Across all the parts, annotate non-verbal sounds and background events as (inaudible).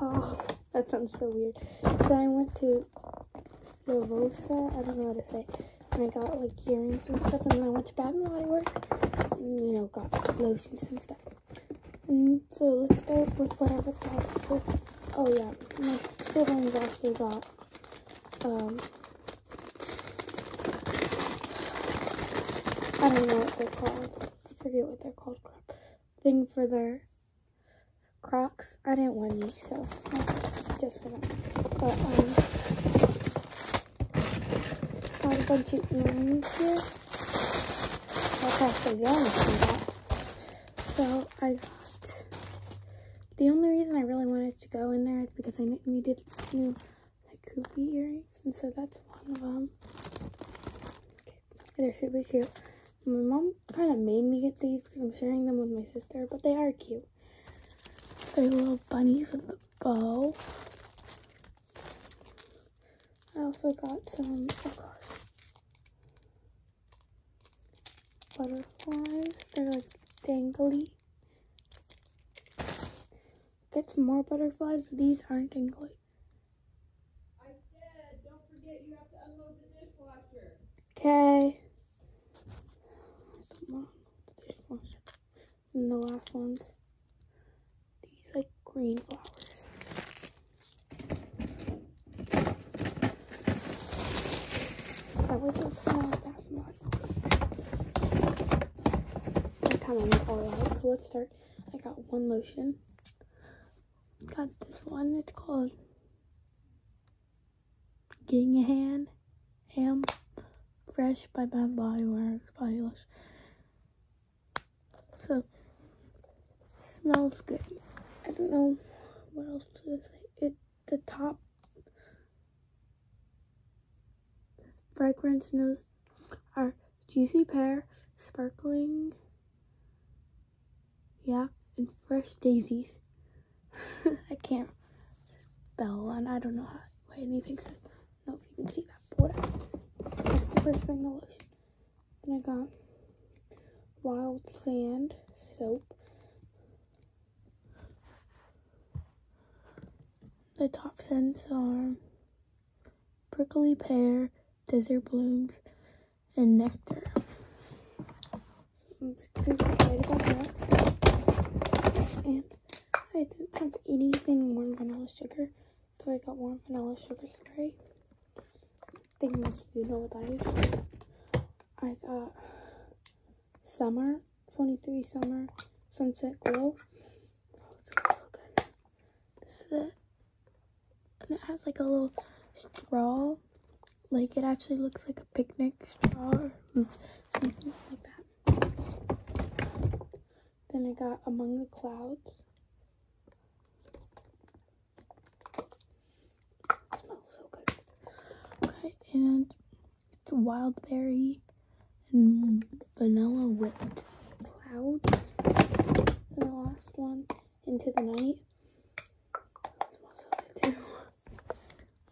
Oh, (laughs) that sounds so weird. So I went to Lovisa, I don't know how to say and I got like earrings and stuff, and then I went to Bath and Body Works, and you know, got lotions and stuff. And so let's start with whatever size. So, oh yeah, my siblings also got, um, I don't know what they're called. I forget what they're called. Crap. Thing for their Crocs. I didn't want these, so just for them. But um, got a bunch of earrings here. That's actually the only thing got. So I got. The only reason I really wanted to go in there is because I needed new like Koopy earrings, and so that's one of them. Okay. They're super cute. My mom kind of made me get these because I'm sharing them with my sister, but they are cute. They're little bunnies with a bow. I also got some, oh butterflies. They're like dangly. Get some more butterflies, but these aren't dangly. I said, don't forget you have to unload the dishwasher. Okay. And the last ones, green flowers. That was a Bath and Body Works. I kind of all out, so let's start. I got one lotion. Got this one. It's called Gingham Ham Fresh by Bath Body Works Body Lotion. So smells good. I don't know what else to say. It the top fragrance notes are juicy pear, sparkling, yeah, and fresh daisies. (laughs) I can't spell and I don't know how what anything says. know if you can see that, but whatever. That's the first thing I lotion. Then I got wild sand soap. The top scents are prickly pear, desert blooms, and nectar. So I'm super excited about that. And I didn't have anything warm vanilla sugar, so I got warm vanilla sugar spray. I think most of you know what that is. I got summer 23 summer sunset glow. Oh, so good. This is it and it has like a little straw. Like it actually looks like a picnic straw or something like that. Then I got Among the Clouds. It smells so good. Okay, and it's wild berry and vanilla whipped clouds. And the last one, Into the Night.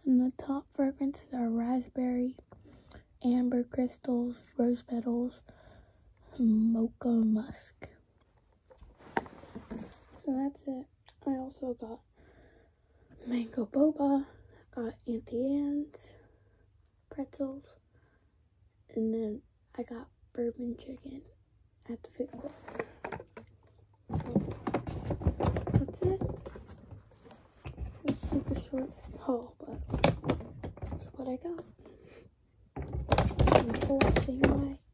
And the top fragrances are raspberry, amber crystals, rose petals, mocha musk. So that's it. I also got mango boba, got Auntie Anne's pretzels, and then I got bourbon chicken at the food court. That's it. Short haul, but that's what I got. Watching. Bye.